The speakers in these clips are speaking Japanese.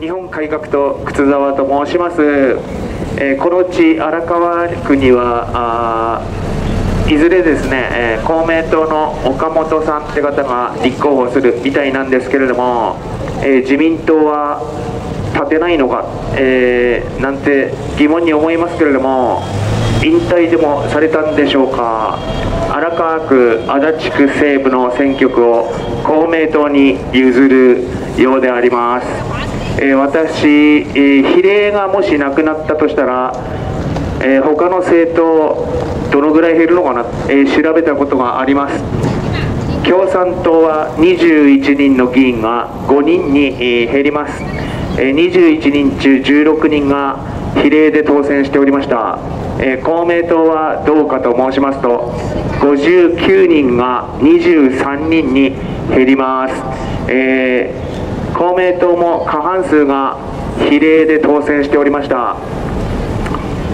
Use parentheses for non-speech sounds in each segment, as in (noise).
日本改革党靴沢と申します、えー、この地荒川区にはいずれですね、えー、公明党の岡本さんって方が立候補するみたいなんですけれども、えー、自民党は立てないのか、えなんて疑問に思いますけれども引退でもされたんでしょうか。荒川区足立区西部の選挙区を公明党に譲るようであります、えー、私、え、比例がもしなくなったとしたら、えー、他の政党どのぐらい減るのかな、えー、調べたことがあります。共産党は21人の議員が5人に、減ります、えー、21人中16人が比例で当選しておりました、えー、公明党はどうかと申しますと59人が23人に減ります、えー公明党も過半数が比例で当選しておりました、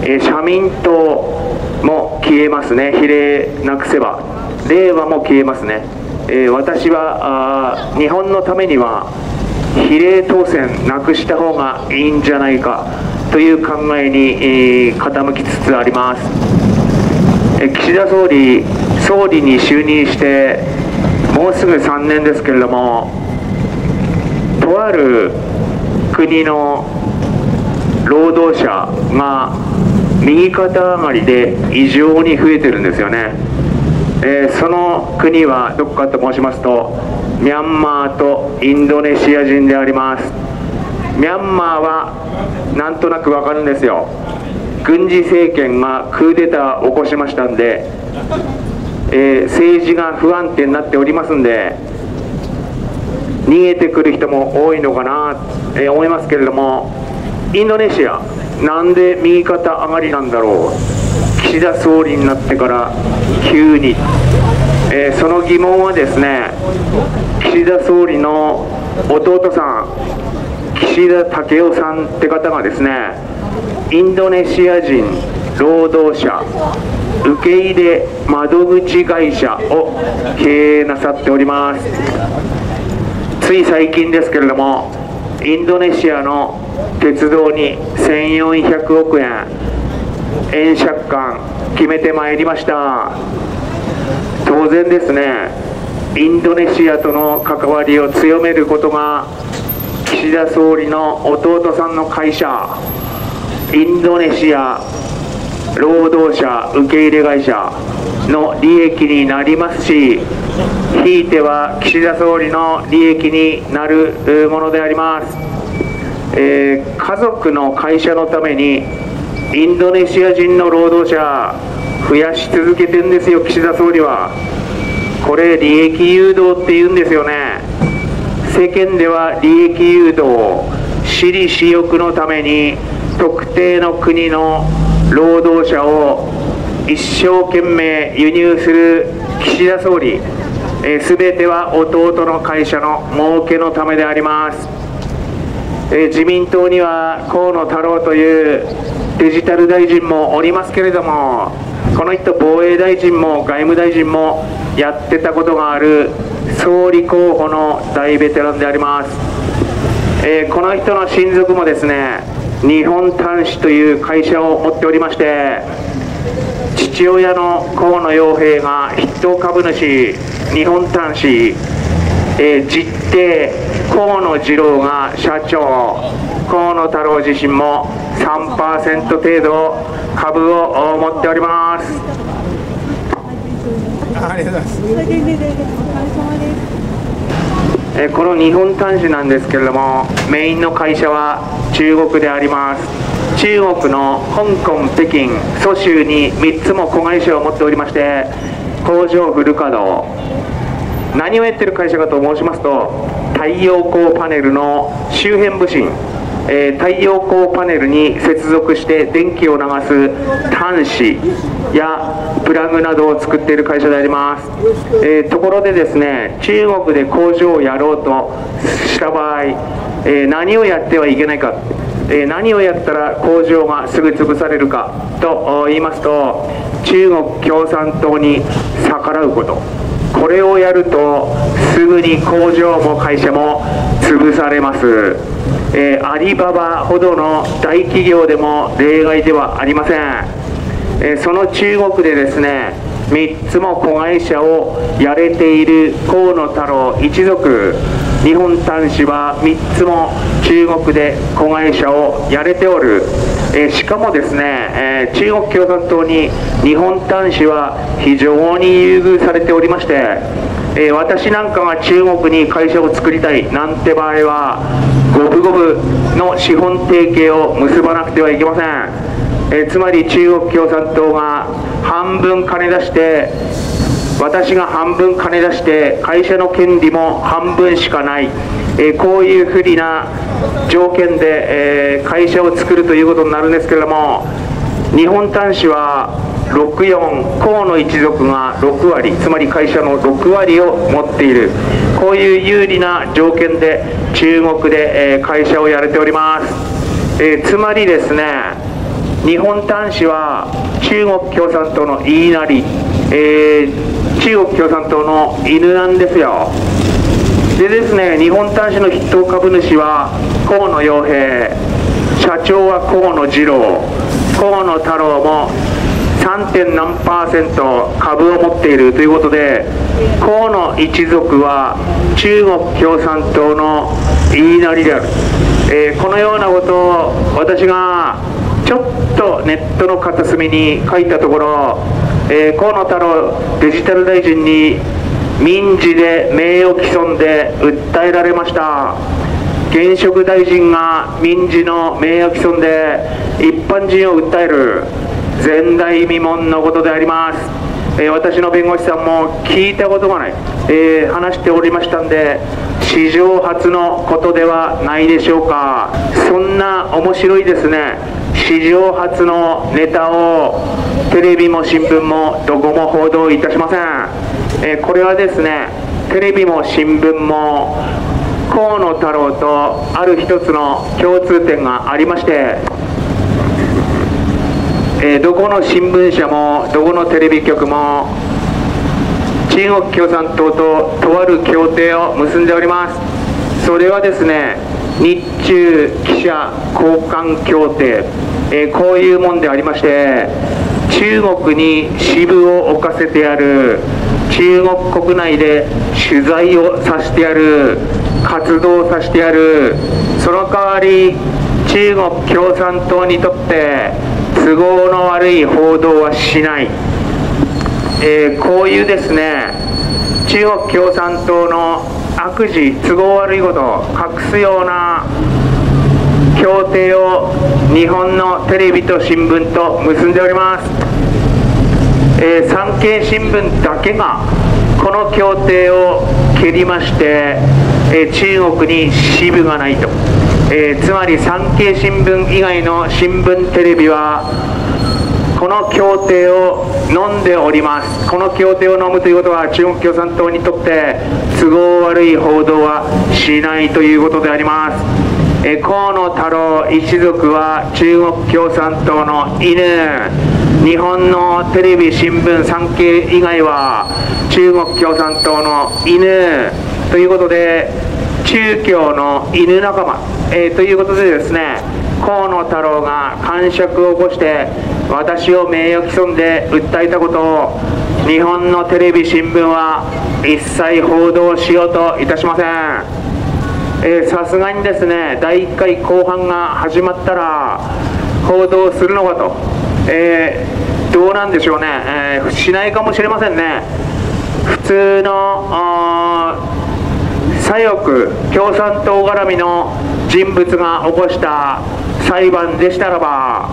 えー、社民党も消えますね。比例なくせば。令和も消えますね、えー、私は日本のためには比例当選なくした方がいいんじゃないか。という考えに、えー、傾きつつあります、えー、岸田総理総理に就任してもうすぐ3年ですけれどもとある国の労働者が右肩上がりで異常に増えてるんですよね、えー、その国はどこかと申しますとミャンマーとインドネシア人であります。ミャンマーはなんとなくわかるんですよ。軍事政権がクーデターを起こしましたんで、えー、政治が不安定になっておりますんで逃げてくる人も多いのかな、え、思いますけれどもインドネシアなんで右肩上がりなんだろう岸田総理になってから急に、えー、その疑問はですね岸田総理の弟さん岸田武雄さんって方がですねインドネシア人労働者受け入れ窓口会社を経営なさっております。つい最近ですけれどもインドネシアの鉄道に1400億円円借款決めてまいりました。当然ですねインドネシアとの関わりを強めることが岸田総理の弟さんの会社インドネシア労働者受け入れ会社の利益になりますしひいては岸田総理の利益になるものであります、えー、家族の会社のためにインドネシア人の労働者増やし続けてるんですよ岸田総理は。これ利益誘導って言うんですよね。世間では利益誘導私利私欲のために特定の国の労働者を一生懸命輸入する岸田総理。え全ては弟の会社の儲けのためであります、え自民党には河野太郎というデジタル大臣もおりますけれどもこの人防衛大臣も外務大臣もやってたことがある総理候補の大ベテランであります、えー、この人の親族もですね日本端子という会社を持っておりまして父親の河野洋平が筆頭株主日本端子、えー、実定河野次郎が社長河野太郎自身も3%程度株を持っております。ありがとうございます。えこの日本端子なんですけれどもメインの会社は中国であります。中国の香港、北京、蘇州に3つも子会社を持っておりまして工場フル稼働。何をやってる会社かと申しますと太陽光パネルの周辺部品、えー、太陽光パネルに接続して電気を流す端子やプラグなどを作っている会社であります、えー、ところでですね中国で工場をやろうとした場合、えー、何をやってはいけないか。え何をやったら工場がすぐ潰されるかと言いますと中国共産党に逆らうこと。これをやるとすぐに工場も会社も潰されます、えー、アリババほどの大企業でも例外ではありません、えー、その中国でですね3つも子会社をやれている河野太郎一族。日本端子は3つも中国で子会社をやれておる、え、しかもですね、え、中国共産党に日本端子は非常に優遇されておりまして、え、私なんかが中国に会社を作りたいなんて場合は五分五分の資本提携を結ばなくてはいけません、えつまり中国共産党が半分金出して私が半分金出して会社の権利も半分しかない、えこういう不利な条件で、え会社を作るということになるんですけれども日本端子は64河野一族が6割つまり会社の6割を持っている。こういう有利な条件で中国で、え会社をやれております、えつまりですね日本端子は中国共産党の言いなり、えー、中国共産党の犬なんですよ。でですね日本端子の筆頭株主は河野洋平。社長は河野次郎。河野太郎も 3. 何パーセント株を持っているということで河野一族は中国共産党の言いなりである、えー、このようなことを私がちょっとネットの片隅に書いたところ、えー、河野太郎デジタル大臣に民事で名誉毀損で訴えられました。現職大臣が民事の名誉毀損で一般人を訴える前代未聞のことであります、え、私の弁護士さんも聞いたことがない、えー、話しておりましたんで史上初のことではないでしょうか。そんな面白いですね。史上初のネタをテレビも新聞もどこも報道いたしません、え、これはですねテレビも新聞も河野太郎とある一つの共通点がありまして、えー、どこの新聞社もどこのテレビ局も中国共産党ととある協定を結んでおります。それはですね日中記者交換協定。えー、こういうもんでありまして中国に支部を置かせてやる。中国国内で取材をさせてやる。活動させてやる。その代わり中国共産党にとって都合の悪い報道はしない、えー、こういうですね中国共産党の悪事都合悪いことを隠すような協定を日本のテレビと新聞と結んでおります、えー、産経新聞だけがこの協定を蹴りまして、えー、中国に支部がないと、えー、つまり産経新聞以外の新聞テレビはこの協定を飲んでおります。この協定を飲むということは中国共産党にとって都合悪い報道はしないということであります。え河野太郎一族は中国共産党の犬。日本のテレビ新聞産経以外は中国共産党の犬ということで中共の犬仲間、えー、ということでですね河野太郎が感触を起こして私を名誉毀損で訴えたことを日本のテレビ新聞は一切報道しようといたしません。さすがにですね第1回後半が始まったら報道するのかと、えー、どうなんでしょうね、えー、しないかもしれませんね。普通の左翼共産党絡みの人物が起こした裁判でしたらば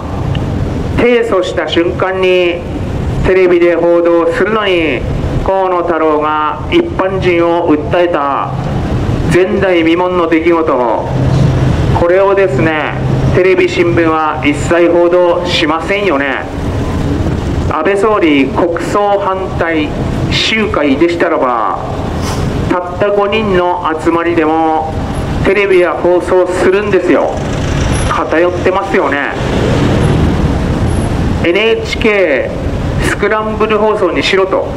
提訴した瞬間にテレビで報道するのに河野太郎が一般人を訴えた前代未聞の出来事これをですねテレビ新聞は一切報道しませんよね。安倍総理国葬反対集会でしたらばたった5人の集まりでもテレビは放送するんですよ。偏ってますよね。NHK スクランブル放送にしろと。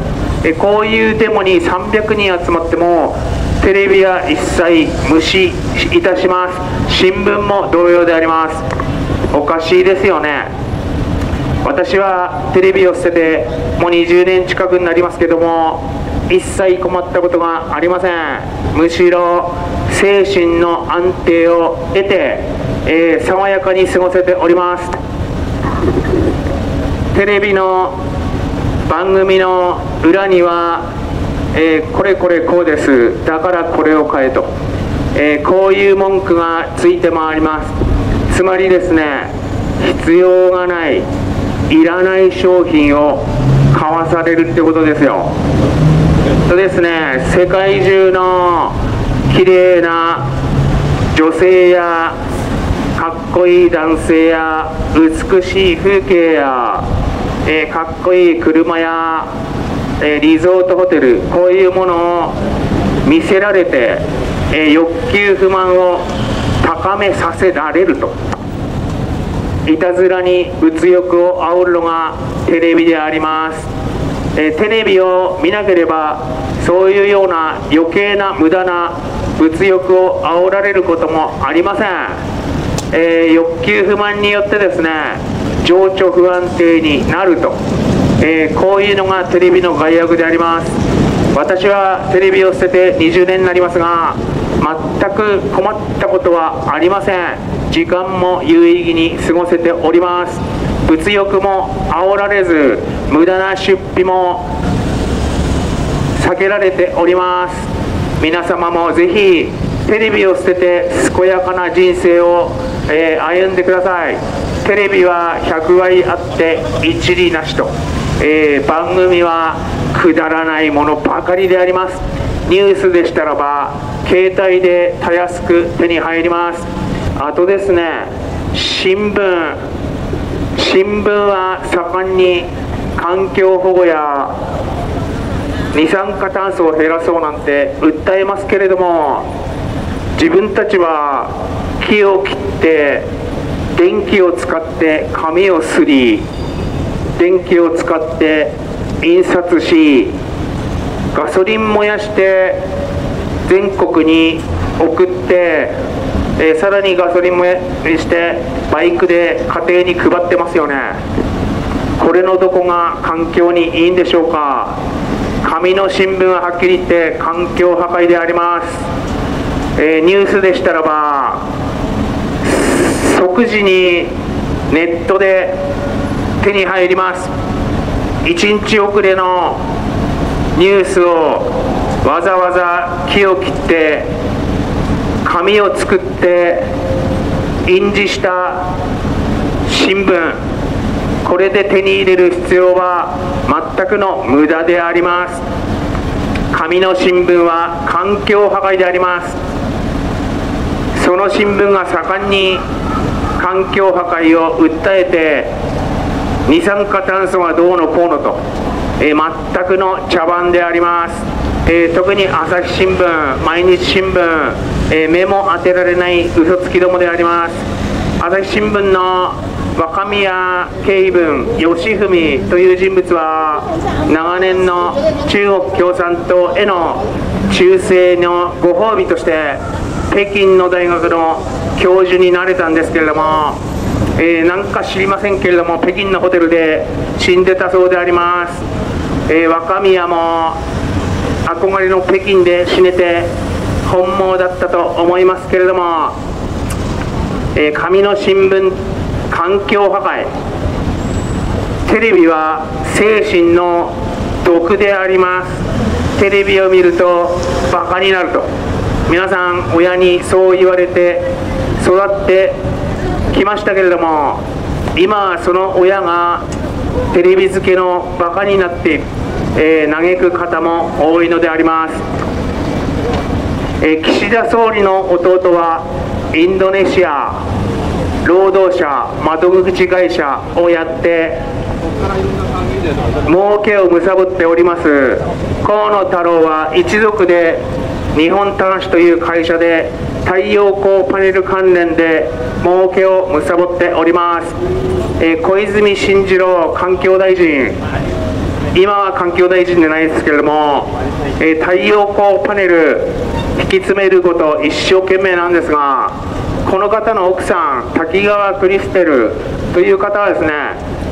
えこういうデモに300人集まってもテレビは一切無視いたします。新聞も同様であります。おかしいですよね。私はテレビを捨ててもう20年近くになりますけども一切困ったことがありません。むしろ精神の安定を得て、えー、爽やかに過ごせております。テレビの番組の裏にはえー、これこれこうです。だからこれを買えと、えー、こういう文句がついて回ります。つまりですね必要がないいらない商品を買わされるってことですよ。とですね世界中の綺麗な女性やこいい男性や美しい風景や、えー、かっこいい車やえリゾートホテルこういうものを見せられて、え欲求不満を高めさせられると。いたずらに物欲を煽るのがテレビであります、えテレビを見なければそういうような余計な無駄な物欲を煽られることもありません、えー、欲求不満によってですね情緒不安定になると。えー、こういうのがテレビの害悪であります。私はテレビを捨てて20年になりますが全く困ったことはありません。時間も有意義に過ごせております。物欲も煽られず無駄な出費も避けられております。皆様もぜひテレビを捨てて健やかな人生を、えー、歩んでください。テレビは100割あって一理なしと。えー、番組はくだらないものばかりであります。ニュースでしたらば携帯でたやすく手に入ります。あとですね新聞。新聞は盛んに環境保護や二酸化炭素を減らそうなんて訴えますけれども自分たちは木を切って電気を使って紙をすり電気を使って印刷しガソリン燃やして全国に送って、え、さらにガソリン燃やしてバイクで家庭に配ってますよね。これのどこが環境にいいんでしょうか。紙の新聞ははっきり言って環境破壊であります、えー、ニュースでしたらば即時にネットで手に入ります。1日遅れのニュースをわざわざ木を切って紙を作って印字した新聞これで手に入れる必要は全くの無駄であります。紙の新聞は環境破壊であります。その新聞が盛んに環境破壊を訴えて二酸化炭素がどうのこうのと、えー、全くの茶番であります、えー、特に朝日新聞毎日新聞、えー、目も当てられない嘘つきどもであります。朝日新聞の若宮慶文義文という人物は長年の中国共産党への忠誠のご褒美として北京の大学の教授になれたんですけれどもえー、なんか知りませんけれども北京のホテルで死んでたそうであります、えー、若宮も憧れの北京で死ねて本望だったと思いますけれども、えー、紙の新聞環境破壊。テレビは精神の毒であります。テレビを見るとバカになると。皆さん親にそう言われて育ってきましたけれども今その親がテレビ付けのバカになって、えー、嘆く方も多いのであります、えー、岸田総理の弟はインドネシア労働者窓口会社をやって儲けを貪っております。河野太郎は一族で日本端子という会社で太陽光パネル関連で儲けを貪っております、えー、小泉進次郎環境大臣。今は環境大臣でないですけれども、えー、太陽光パネル引き詰めること一生懸命なんですがこの方の奥さん滝川クリステルという方はですね、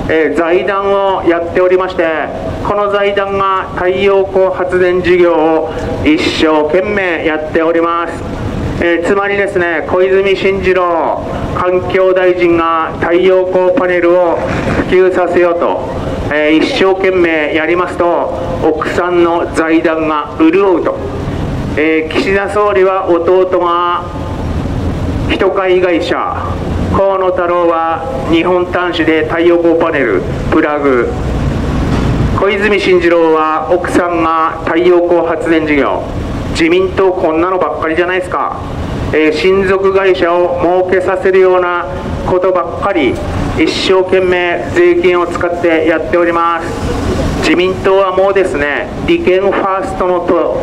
え、財団をやっておりましてこの財団が太陽光発電事業を一生懸命やっております。え、つまりですね小泉進次郎環境大臣が太陽光パネルを普及させようと、え、一生懸命やりますと奥さんの財団が潤うと、えー、岸田総理は弟が人買会社河野太郎は日本端子で太陽光パネルプラグ。小泉進次郎は奥さんが太陽光発電事業。自民党こんなのばっかりじゃないですか、えー、親族会社を儲けさせるようなことばっかり。一生懸命税金を使ってやっております。自民党はもうですね利権ファーストのと,、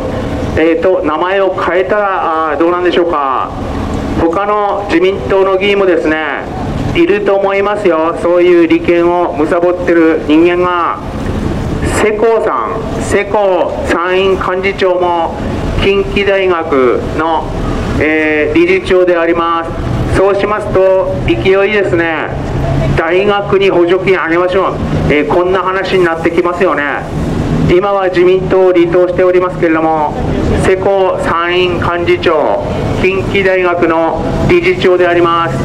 えーと、名前を変えたらどうなんでしょうか。他の自民党の議員もですねいると思いますよ。そういう利権を貪ってる人間が世耕さん世耕参院幹事長も近畿大学の、えー、理事長であります。そうしますと勢いですね。大学に補助金あげましょう、えー、こんな話になってきますよね。今は自民党を離党しておりますけれども世耕参院幹事長近畿大学の理事長であります、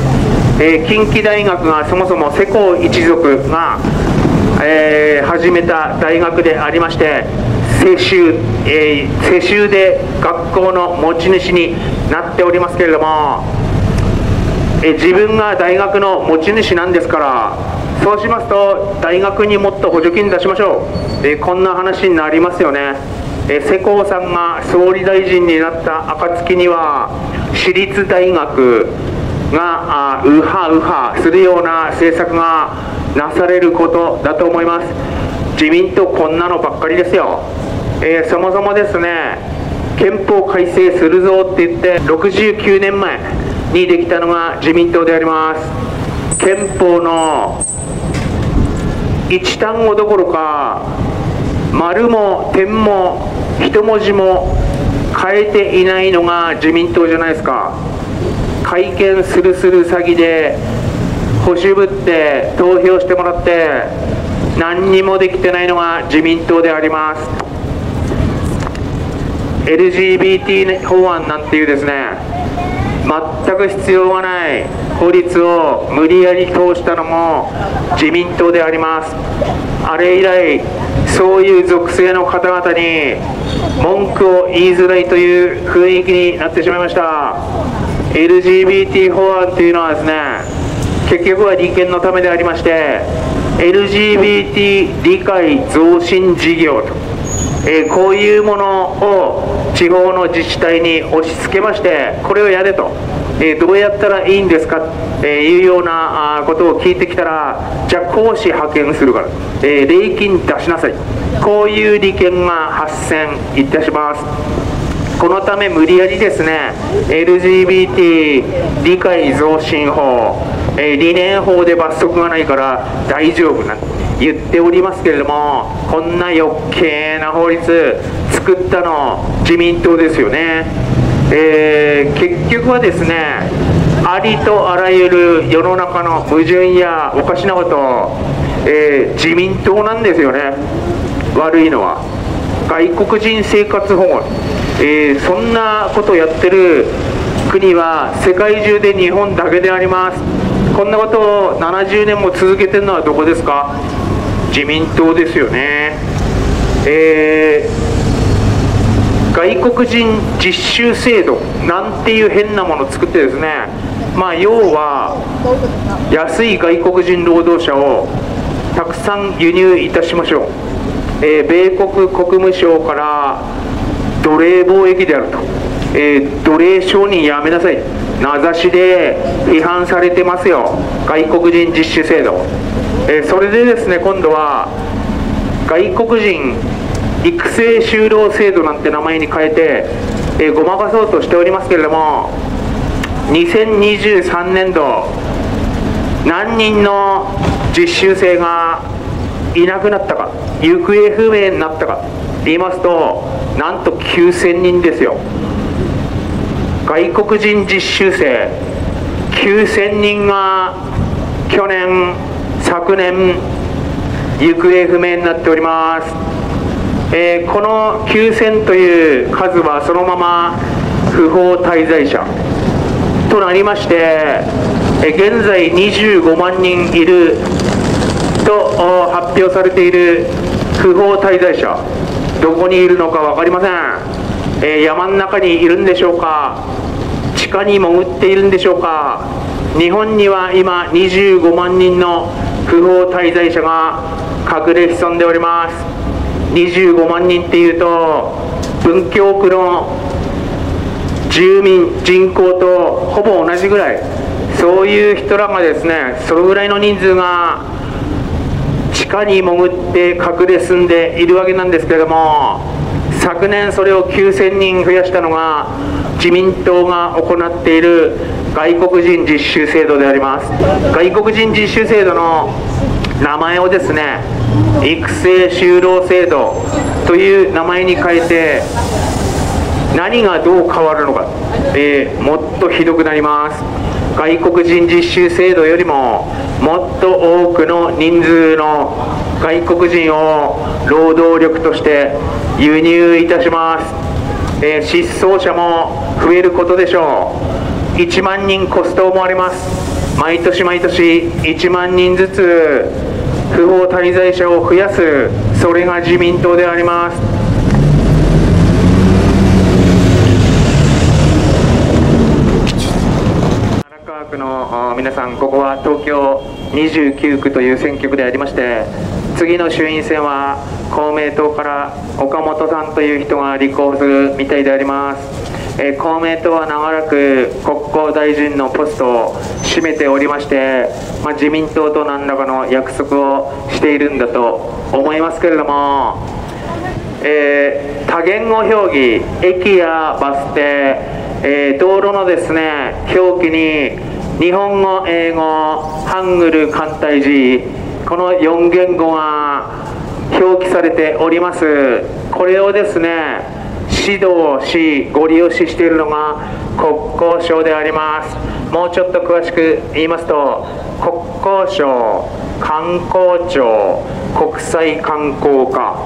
えー、近畿大学がそもそも世耕一族が、えー、始めた大学でありまして世襲、えー、世襲で学校の持ち主になっておりますけれども、え、自分が大学の持ち主なんですからそうしますと大学にもっと補助金出しましょう、え、こんな話になりますよね、え世耕さんが総理大臣になった暁には私立大学があウハウハするような政策がなされることだと思います。自民党こんなのばっかりですよ。えー、そもそもですね憲法改正するぞって言って69年前にできたのが自民党であります。憲法の一単語どころか丸も点も一文字も変えていないのが自民党じゃないですか。会見するする詐欺で保守ぶって投票してもらって何にもできてないのが自民党であります。LGBT 法案なんていうですね全く必要がない法律を無理やり通したのも自民党であります。あれ以来そういう属性の方々に文句を言いづらいという雰囲気になってしまいました。LGBT 法案というのはですね結局は利権のためでありまして LGBT 理解増進事業とえー、こういうものを地方の自治体に押し付けましてこれをやれと、え、どうやったらいいんですか？と、えいうようなことを聞いてきたらじゃあ講師派遣するから、え礼金出しなさい。こういう利権が発生いたします。このため無理やりですね LGBT 理解増進法、え理念法で罰則がないから大丈夫なん言っておりますけれどもこんな余計な法律作ったの自民党ですよね、えー、結局はですねありとあらゆる世の中の矛盾やおかしなこと、えー、自民党なんですよね。悪いのは。外国人生活保護、えー、そんなことをやってる国は世界中で日本だけであります。こんなことを70年も続けてるのはどこですか？自民党ですよね、えー、外国人実習制度なんていう変なものを作ってですね。まあ要は安い外国人労働者をたくさん輸入いたしましょう、えー、米国国務省から奴隷貿易であると、えー、奴隷商人やめなさい。名指しで批判されてますよ。外国人実習制度。えそれでですね今度は外国人育成就労制度なんて名前に変えて、えごまかそうとしておりますけれども2023年度何人の実習生がいなくなったか行方不明になったかと言いますとなんと9000人ですよ。外国人実習生9000人が去年昨年行方不明になっております、えー、この9000という数はそのまま不法滞在者となりまして、えー、現在25万人いると発表されている不法滞在者どこにいるのか分かりません、えー、山の中にいるんでしょうか。地下に潜っているんでしょうか。日本には今25万人の不法滞在者が隠れ潜んでおります。25万人っていうと文京区の住民人口とほぼ同じぐらい。そういう人らがですねそのぐらいの人数が地下に潜って隠れ住んでいるわけなんですけれども昨年それを9000人増やしたのが自民党が行っている外国人実習制度であります。外国人実習制度の名前をですね育成就労制度という名前に変えて何がどう変わるのか、えー、もっとひどくなります。外国人実習制度よりももっと多くの人数の外国人を労働力として輸入いたします、えー、失踪者も増えることでしょう。1万人コストもあります。毎年毎年1万人ずつ不法滞在者を増やす。それが自民党であります。区の皆さん、ここは東京29区という選挙区でありまして、次の衆院選は公明党から岡本さんという人が立候補するみたいであります。え公明党は長らく国交大臣のポストを占めておりまして、まあ、自民党と何らかの約束をしているんだと思いますけれども、えー、多言語表記、駅やバス停、えー、道路のですね表記に日本語、英語、ハングル、簡体字、この4言語が表記されております。これをですね、指導し、ご利用ししているのが国交省であります。もうちょっと詳しく言いますと、国交省、観光庁、国際観光課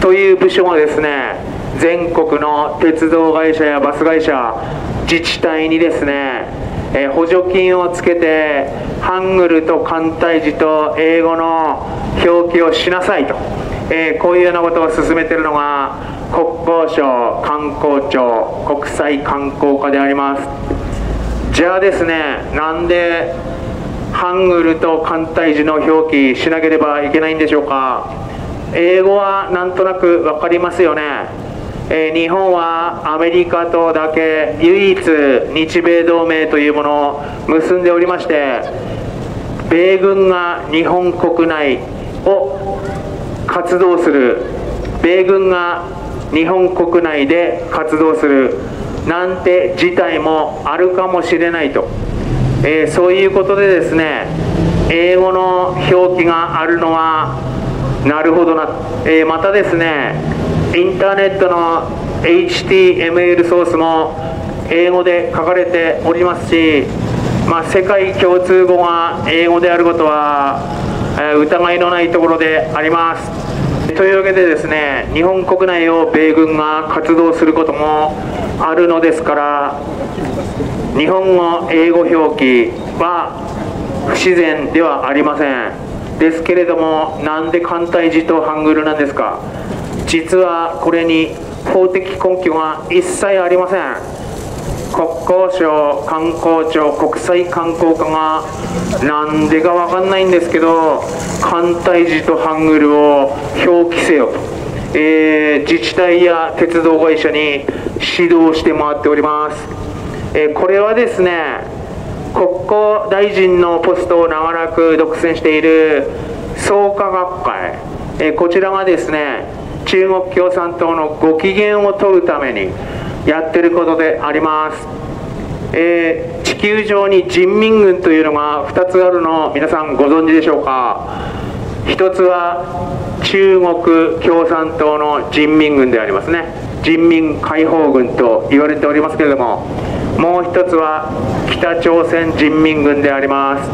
という部署がですね、全国の鉄道会社やバス会社、自治体にですね、えー、補助金をつけてハングルと簡体字と英語の表記をしなさいと、えー、こういうようなことを進めているのが国交省観光庁国際観光課であります。じゃあですねなんでハングルと簡体字の表記しなければいけないんでしょうか。英語はなんとなく分かりますよね。え、日本はアメリカとだけ唯一日米同盟というものを結んでおりまして米軍が日本国内を活動する米軍が日本国内で活動するなんて事態もあるかもしれないと、えー、そういうことでですね英語の表記があるのはなるほどな、えー、またですねインターネットの HTML ソースも英語で書かれておりますし、まあ、世界共通語が英語であることは、え、疑いのないところであります。というわけでですね日本国内を米軍が活動することもあるのですから日本語英語表記は不自然ではありませんですけれどもなんで簡体字とハングルなんですか？実はこれに法的根拠が一切ありません。国交省観光庁国際観光課がなんでか分かんないんですけど簡体字とハングルを表記せよと、えー、自治体や鉄道会社に指導して回っております、えー、これはですね国交大臣のポストを長らく独占している創価学会、えー、こちらがですね中国共産党のご機嫌を取るためにやってることであります、えー、地球上に人民軍というのが2つあるのを皆さんご存知でしょうか？一つは中国共産党の人民軍でありますね。人民解放軍と言われておりますけれどももう一つは北朝鮮人民軍であります。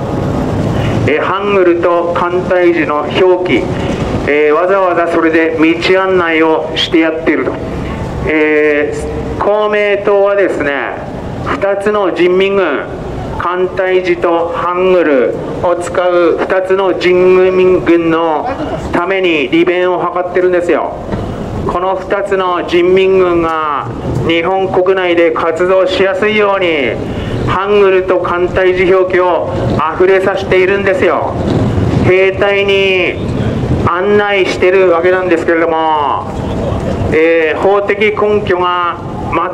えハングルと艦隊時の表記、えー、わざわざそれで道案内をしてやっていると、えー、公明党はですね2つの人民軍艦隊時とハングルを使う2つの人民軍のために利便を図ってるんですよ。この2つの人民軍が日本国内で活動しやすいようにハングルと艦隊時表記を溢れさせているんですよ。兵隊に案内してるわけなんですけれども、えー、法的根拠が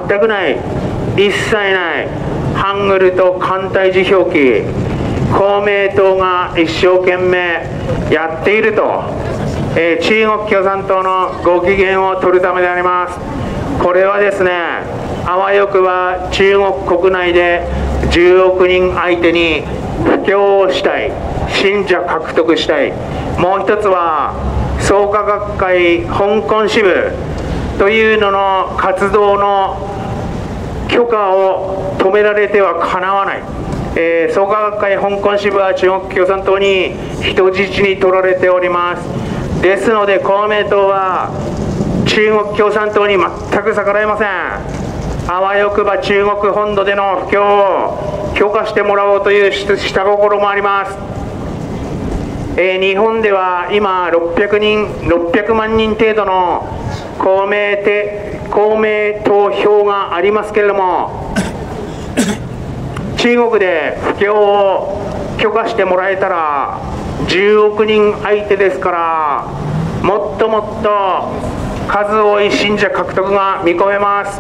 全くない一切ないハングルと艦隊字表記公明党が一生懸命やっていると、えー、中国共産党のご機嫌を取るためであります。これはですねあわよくば中国国内で10億人相手に布教をしたい。信者獲得したい。もう一つは創価学会香港支部というのの活動の許可を止められてはかなわない、えー、創価学会香港支部は中国共産党に人質に取られております。ですので公明党は中国共産党に全く逆らえません。あわよくば中国本土での布教を許可してもらおうという下心もあります、えー、日本では今600人600万人程度の公明公明党票がありますけれども (coughs) 中国で布教を許可してもらえたら10億人相手ですからもっともっと数多い信者獲得が見込めます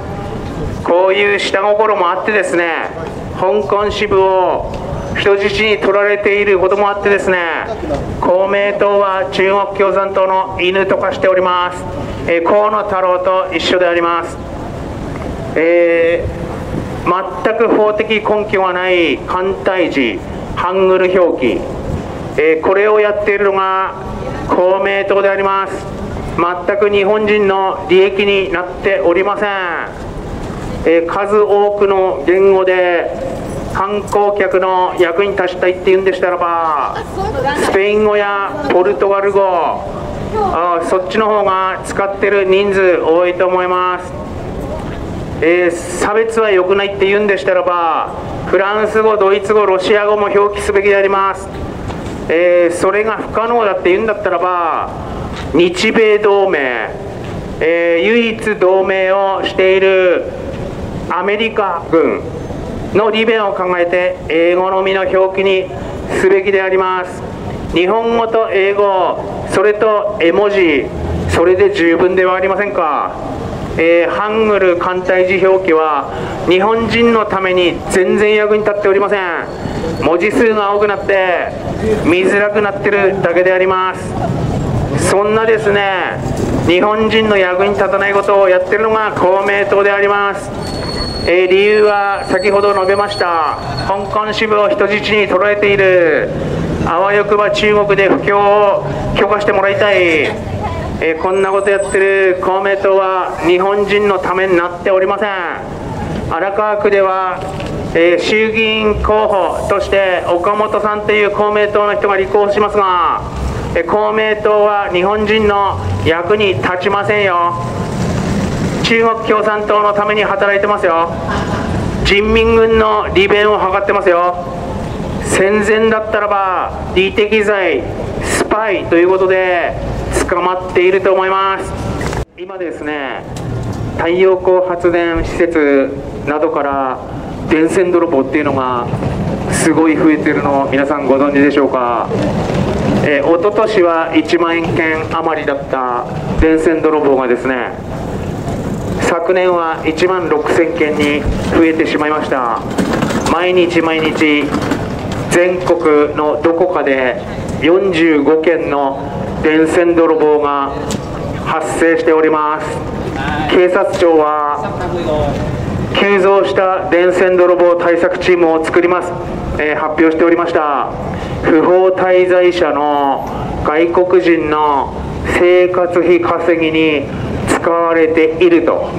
こういう下心もあってですね香港支部を人質に取られていることもあってですね公明党は中国共産党の犬と化しております、えー、河野太郎と一緒であります、えー、全く法的根拠がない艦隊時ハングル表記、えー、これをやっているのが公明党であります。全く日本人の利益になっておりません、え数多くの言語で観光客の役に立ちたいっていうんでしたらばスペイン語やポルトガル語あそっちの方が使ってる人数多いと思います、えー、差別は良くないって言うんでしたらばフランス語ドイツ語ロシア語も表記すべきであります、えー、それが不可能だって言うんだったらば日米同盟、えー、唯一同盟をしているアメリカ軍の利便を考えて英語のみの表記にすべきであります。日本語と英語それと絵文字それで十分ではありませんか、えー、ハングル簡体字表記は日本人のために全然役に立っておりません。文字数が多くなって見づらくなってるだけであります。そんなですね日本人の役に立たないことをやってるのが公明党であります。えー、理由は先ほど述べました。香港支部を人質に捉えている。あわよくば中国で布教を許可してもらいたい、えー、こんなことやってる。公明党は日本人のためになっておりません。荒川区では、えー、衆議院候補として岡本さんという公明党の人が立候補しますが、公明党は日本人の役に立ちませんよ。中国共産党のために働いてますよ。人民軍の利便を図ってますよ。戦前だったらば利的罪スパイということで捕まっていると思います。今ですね太陽光発電施設などから電線泥棒っていうのがすごい増えてるのを皆さんご存知でしょうか。えー、一昨年は1万円件余りだった電線泥棒がですね昨年は1万6000件に増えてしまいました。毎日毎日全国のどこかで45件の電線泥棒が発生しております。警察庁は急増した電線泥棒対策チームを作ります、えー、発表しておりました。不法滞在者の外国人の生活費稼ぎに使われていると、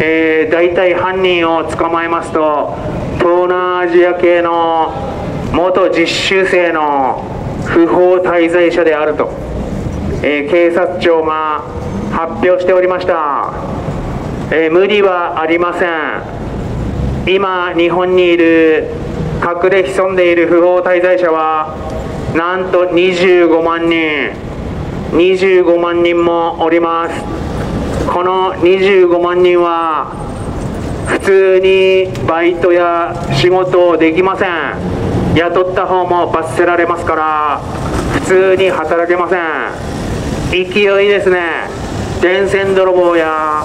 えー、大体犯人を捕まえますと東南アジア系の元実習生の不法滞在者であると、えー、警察庁が発表しておりました、えー、無理はありません。今日本にいる隠れ潜んでいる不法滞在者はなんと25万人。25万人もおります。この25万人は普通にバイトや仕事をできません。雇った方も罰せられますから普通に働けません。勢いですね。電線泥棒や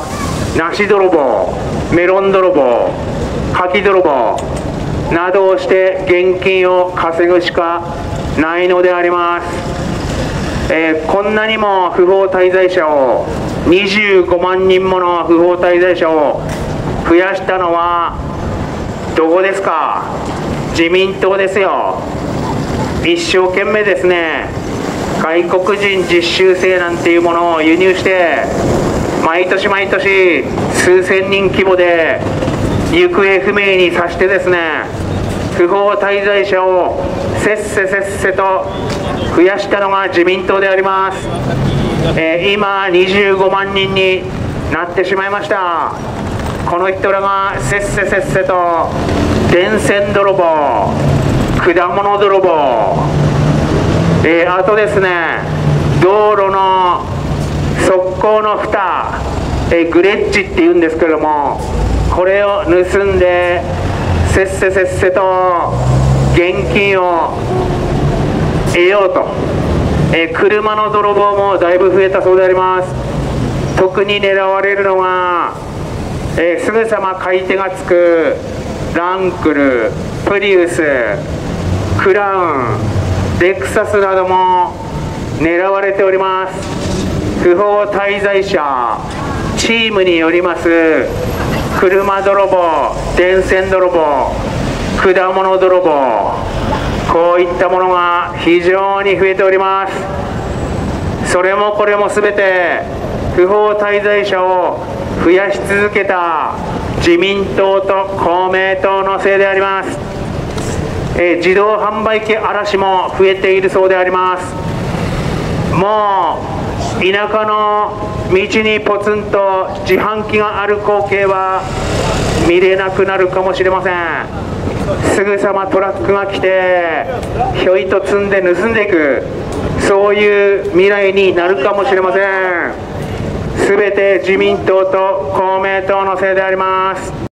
梨泥棒メロン泥棒柿泥棒などをして現金を稼ぐしかないのであります、えー、こんなにも不法滞在者を25万人もの不法滞在者を増やしたのはどこですか？自民党ですよ。一生懸命ですね。外国人実習生なんていうものを輸入して毎年毎年数千人規模で行方不明にさしてですね不法滞在者をせっせせっせと増やしたのが自民党であります、えー、今25万人になってしまいました。この人らがせっせせっせと電線泥棒果物泥棒、えー、あとですね道路の側溝の蓋、え、グレッジっていうんですけどもこれを盗んでせっせせっせと現金を得ようと、え、車の泥棒もだいぶ増えたそうであります。特に狙われるのが、え、すぐさま買い手がつくランクルプリウスクラウンレクサスなども狙われております。不法滞在者チームによります車泥棒電線泥棒果物泥棒こういったものが非常に増えております。それもこれも全て不法滞在者を増やし続けた自民党と公明党のせいであります、え、自動販売機嵐も増えているそうであります。もう田舎の道にポツンと自販機がある光景は見れなくなるかもしれません。すぐさまトラックが来てひょいと積んで盗んでいく。そういう未来になるかもしれません。全て自民党と公明党のせいであります。